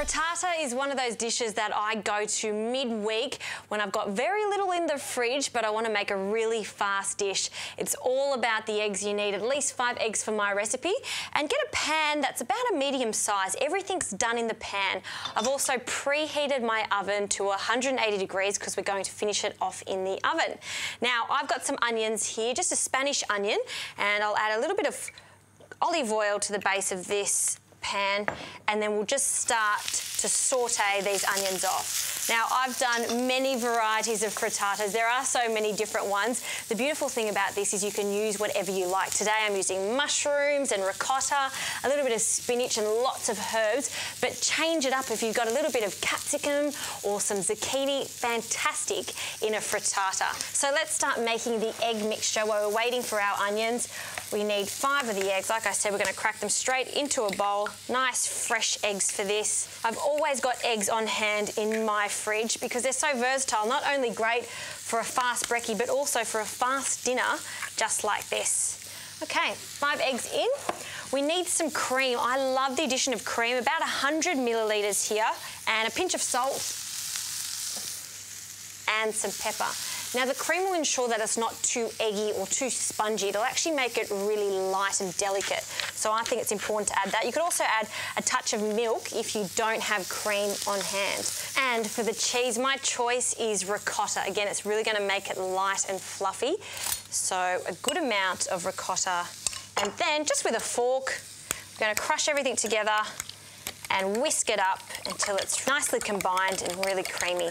frittata is one of those dishes that I go to midweek when I've got very little in the fridge, but I want to make a really fast dish. It's all about the eggs. You need at least five eggs for my recipe. And get a pan that's about a medium size. Everything's done in the pan. I've also preheated my oven to 180 degrees because we're going to finish it off in the oven. Now, I've got some onions here, just a Spanish onion, and I'll add a little bit of olive oil to the base of this pan and then we'll just start to saute these onions off. Now, I've done many varieties of frittatas. There are so many different ones. The beautiful thing about this is you can use whatever you like. Today I'm using mushrooms and ricotta, a little bit of spinach and lots of herbs, but change it up if you've got a little bit of capsicum or some zucchini, fantastic in a frittata. So let's start making the egg mixture while we're waiting for our onions. We need five of the eggs. Like I said, we're gonna crack them straight into a bowl. Nice fresh eggs for this. I've always got eggs on hand in my fridge because they're so versatile. Not only great for a fast brekkie, but also for a fast dinner just like this. Okay, five eggs in. We need some cream. I love the addition of cream, about 100 millilitres here, and a pinch of salt and some pepper. Now the cream will ensure that it's not too eggy or too spongy. It'll actually make it really light and delicate. So I think it's important to add that. You could also add a touch of milk if you don't have cream on hand. And for the cheese, my choice is ricotta. Again, it's really gonna make it light and fluffy. So a good amount of ricotta. And then just with a fork, I'm gonna crush everything together and whisk it up until it's nicely combined and really creamy.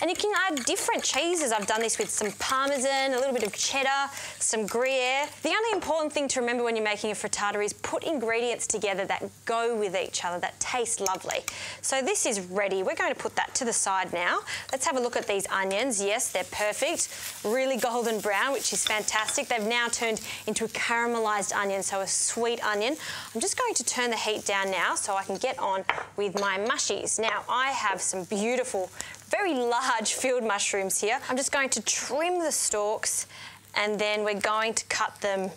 And you can add different cheeses. I've done this with some Parmesan, a little bit of cheddar, some Gruyere. The only important thing to remember when you're making a frittata is put ingredients together that go with each other, that taste lovely. So this is ready. We're going to put that to the side now. Let's have a look at these onions. Yes, they're perfect. Really golden brown, which is fantastic. They've now turned into a caramelized onion, so a sweet onion. I'm just going to turn the heat down now so I can get on with my mushies. Now, I have some beautiful very large field mushrooms here. I'm just going to trim the stalks and then we're going to cut them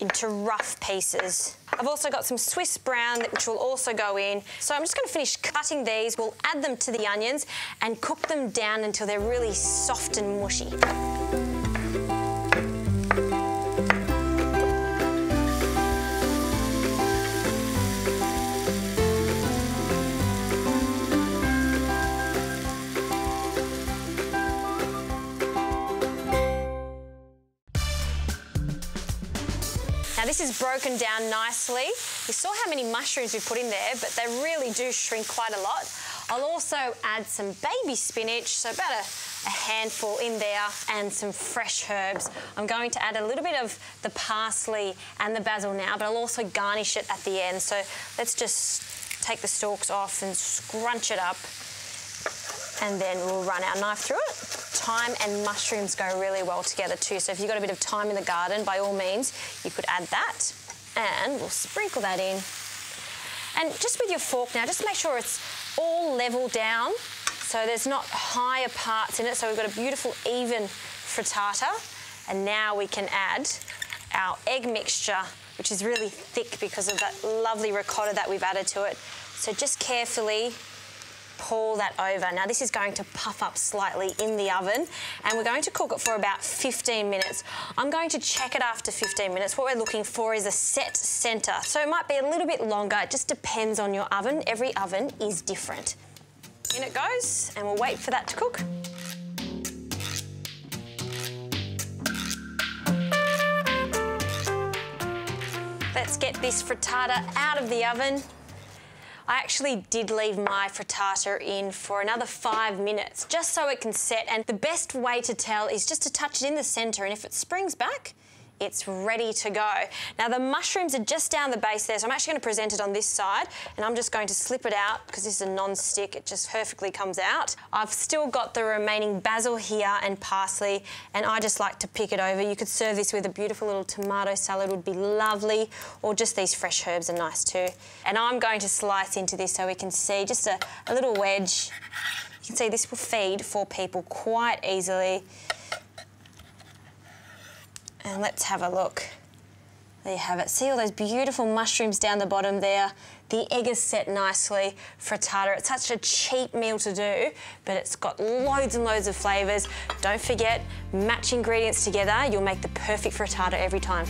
into rough pieces. I've also got some Swiss brown which will also go in. So I'm just going to finish cutting these. We'll add them to the onions and cook them down until they're really soft and mushy. This is broken down nicely. You saw how many mushrooms we put in there, but they really do shrink quite a lot. I'll also add some baby spinach, so about a, a, handful in there, and some fresh herbs. I'm going to add a little bit of the parsley and the basil now, but I'll also garnish it at the end. So let's just take the stalks off and scrunch it up, and then we'll run our knife through it thyme and mushrooms go really well together too. So if you've got a bit of thyme in the garden, by all means, you could add that. And we'll sprinkle that in. And just with your fork now, just make sure it's all level down so there's not higher parts in it. So we've got a beautiful even frittata. And now we can add our egg mixture, which is really thick because of that lovely ricotta that we've added to it. So just carefully pour that over. Now this is going to puff up slightly in the oven and we're going to cook it for about 15 minutes. I'm going to check it after 15 minutes. What we're looking for is a set centre. So it might be a little bit longer. It just depends on your oven. Every oven is different. In it goes and we'll wait for that to cook. Let's get this frittata out of the oven. I actually did leave my frittata in for another five minutes just so it can set. And the best way to tell is just to touch it in the centre and if it springs back it's ready to go. Now the mushrooms are just down the base there, so I'm actually going to present it on this side, and I'm just going to slip it out because this is a non-stick, it just perfectly comes out. I've still got the remaining basil here and parsley, and I just like to pick it over. You could serve this with a beautiful little tomato salad, it would be lovely, or just these fresh herbs are nice too. And I'm going to slice into this so we can see just a, a little wedge. You can see this will feed four people quite easily. And let's have a look. There you have it. See all those beautiful mushrooms down the bottom there. The egg is set nicely. Frittata, it's such a cheap meal to do, but it's got loads and loads of flavours. Don't forget, match ingredients together, you'll make the perfect frittata every time.